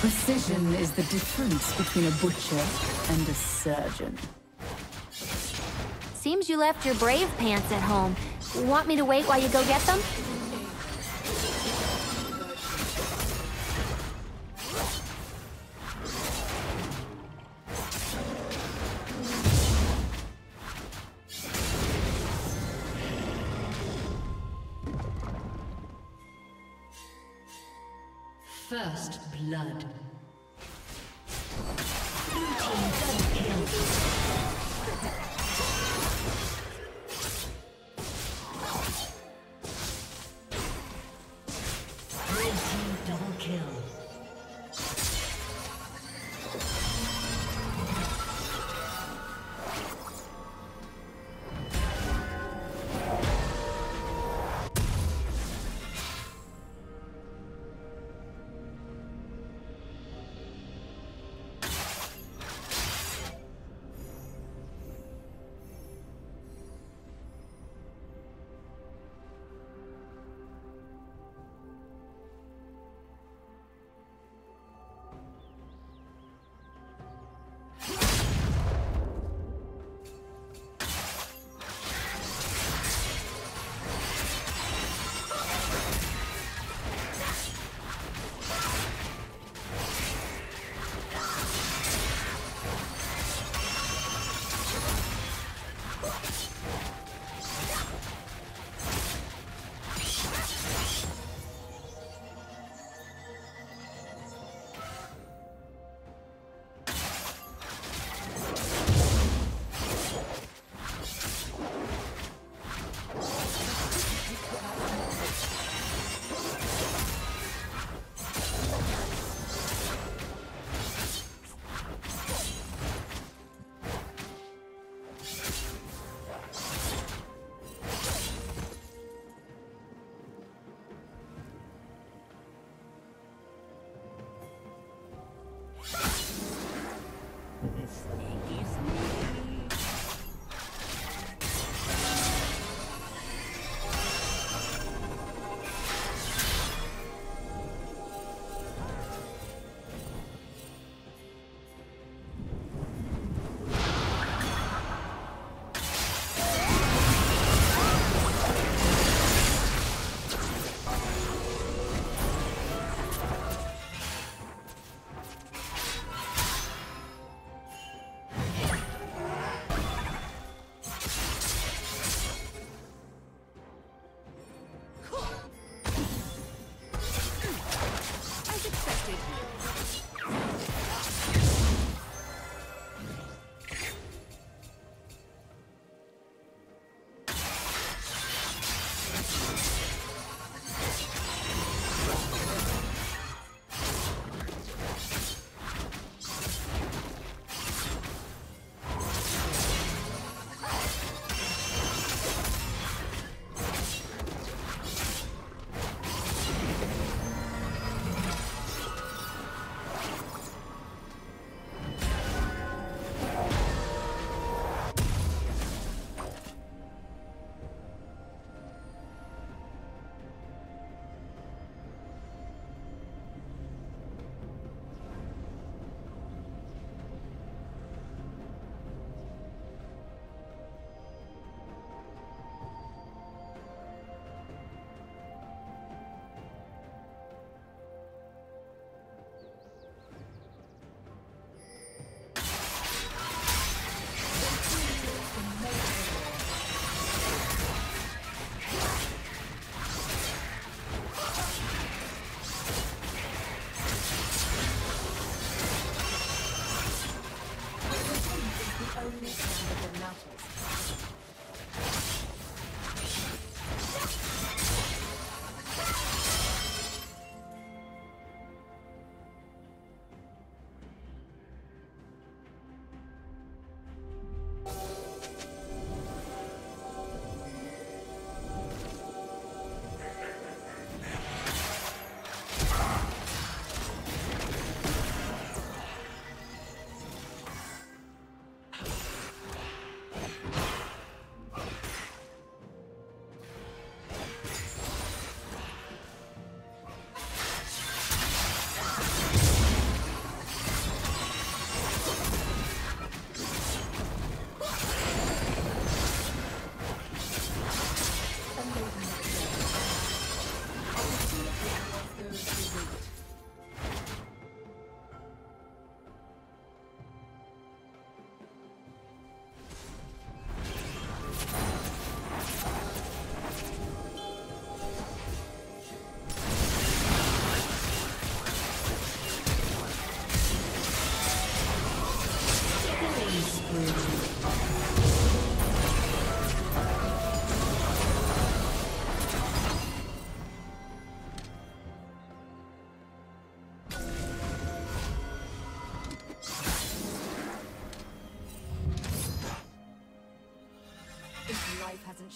Precision is the difference between a butcher and a surgeon. Seems you left your brave pants at home. Want me to wait while you go get them? Blood.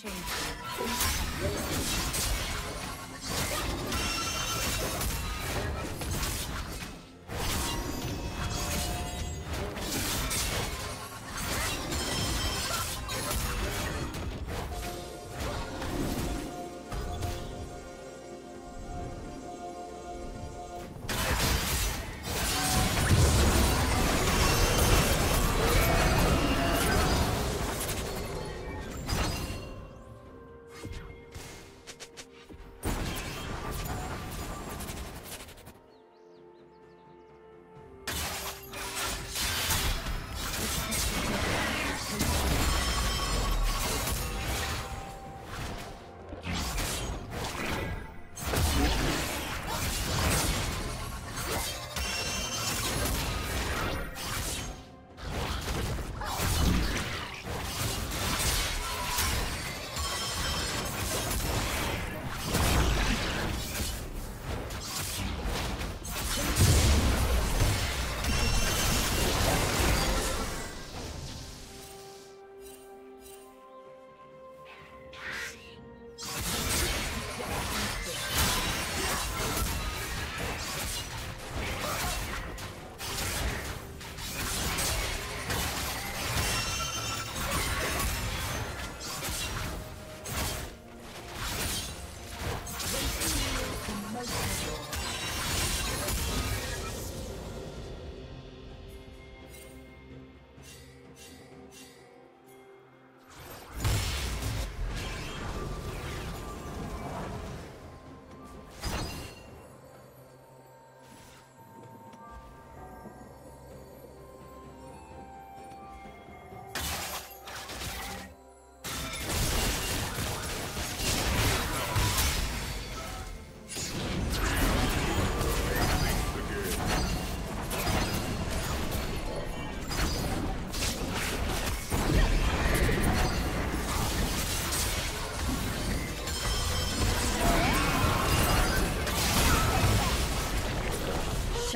Life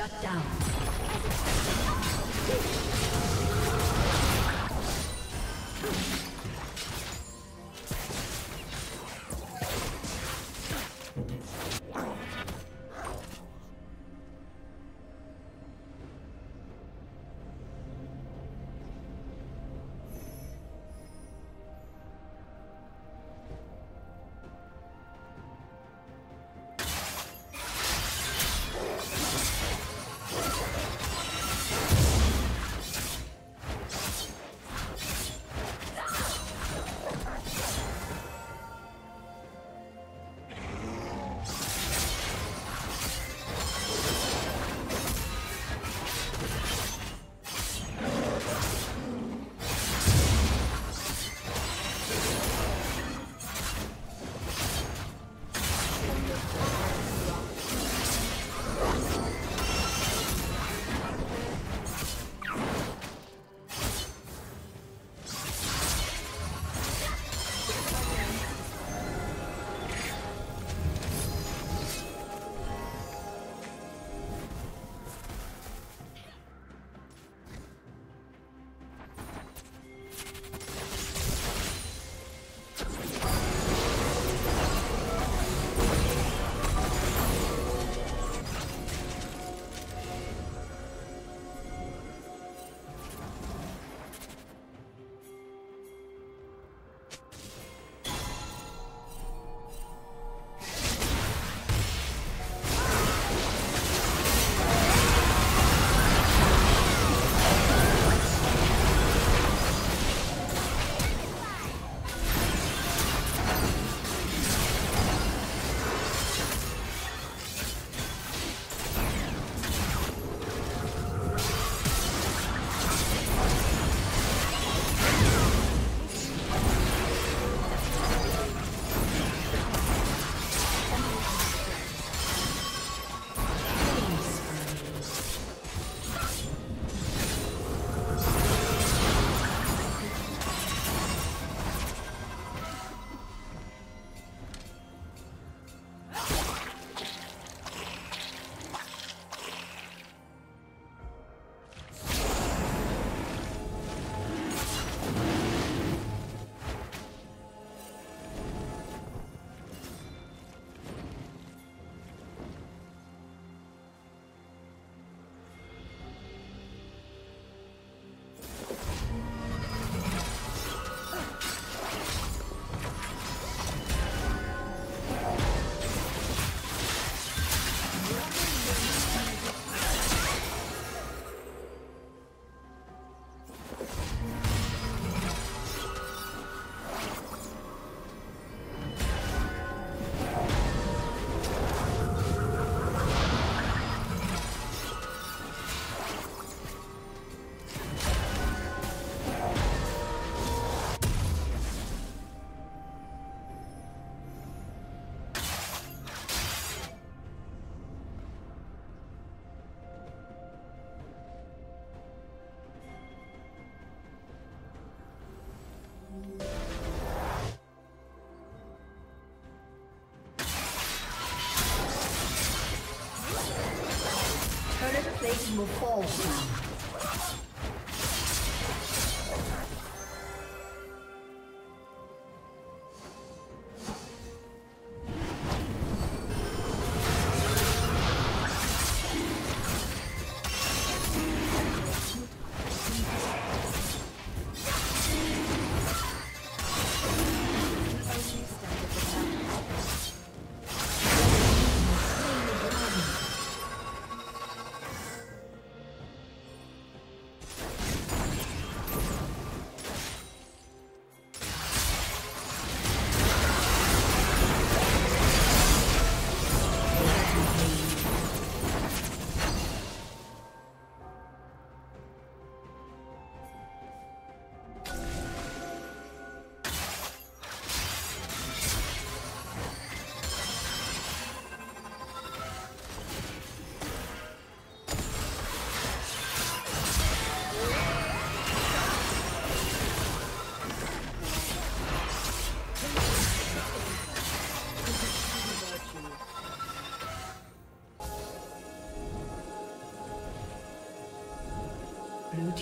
Shut down. Hasn't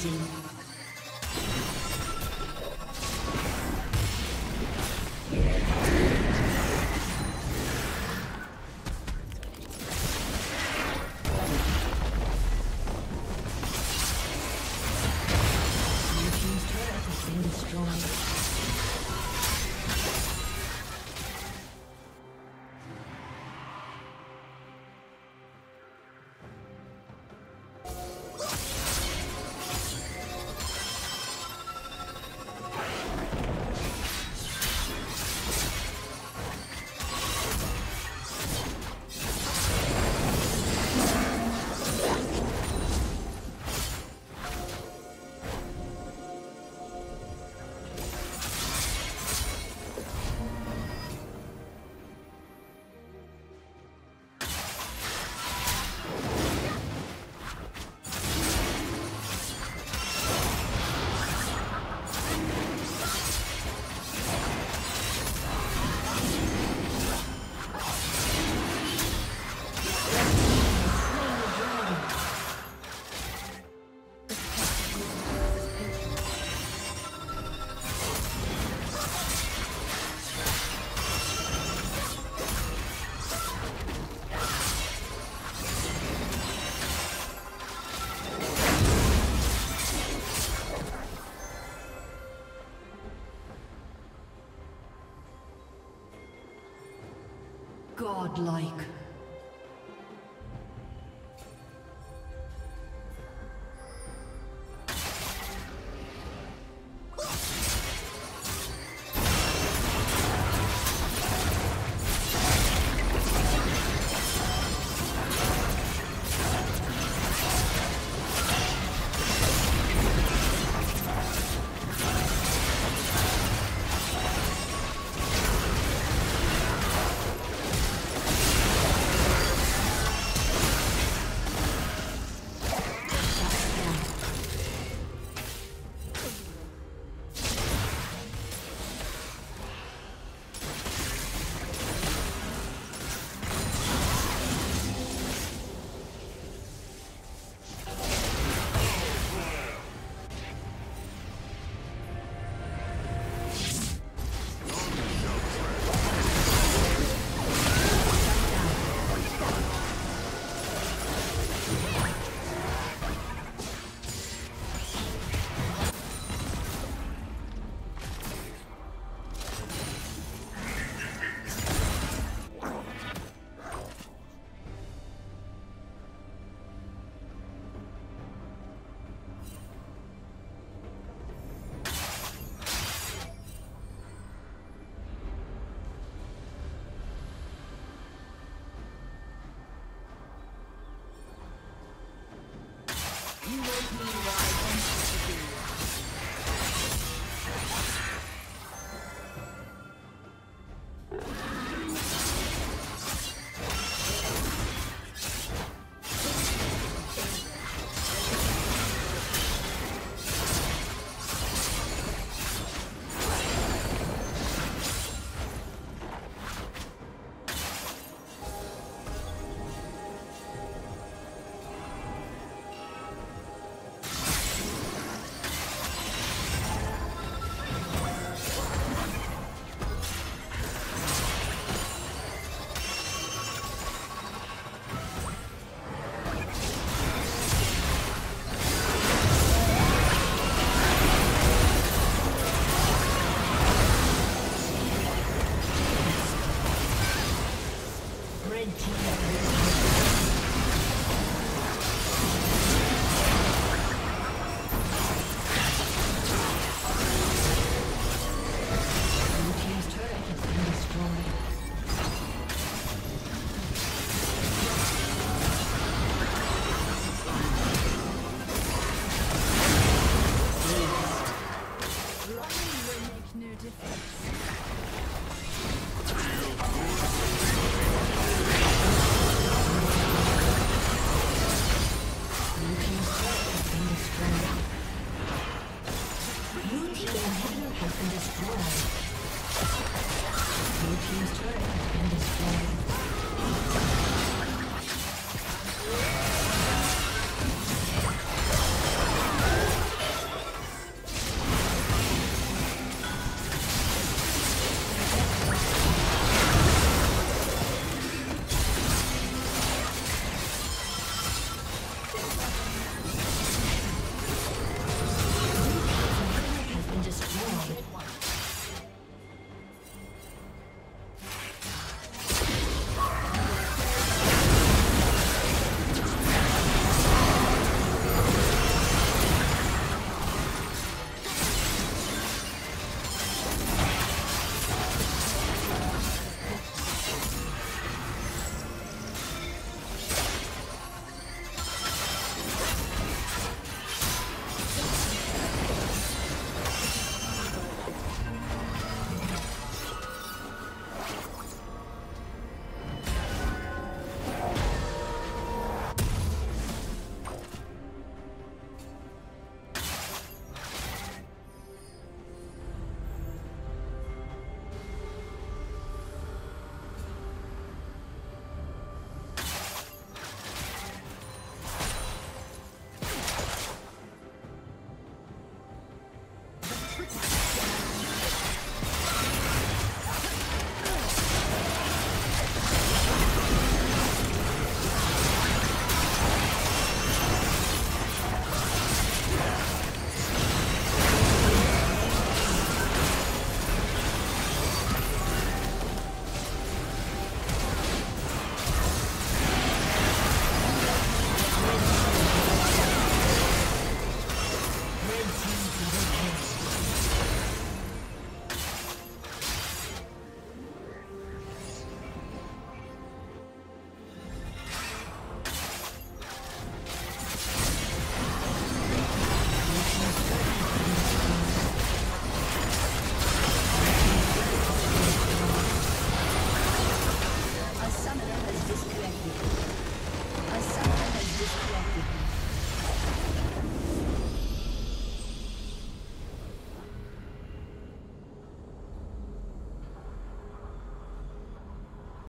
Dominating. Godlike.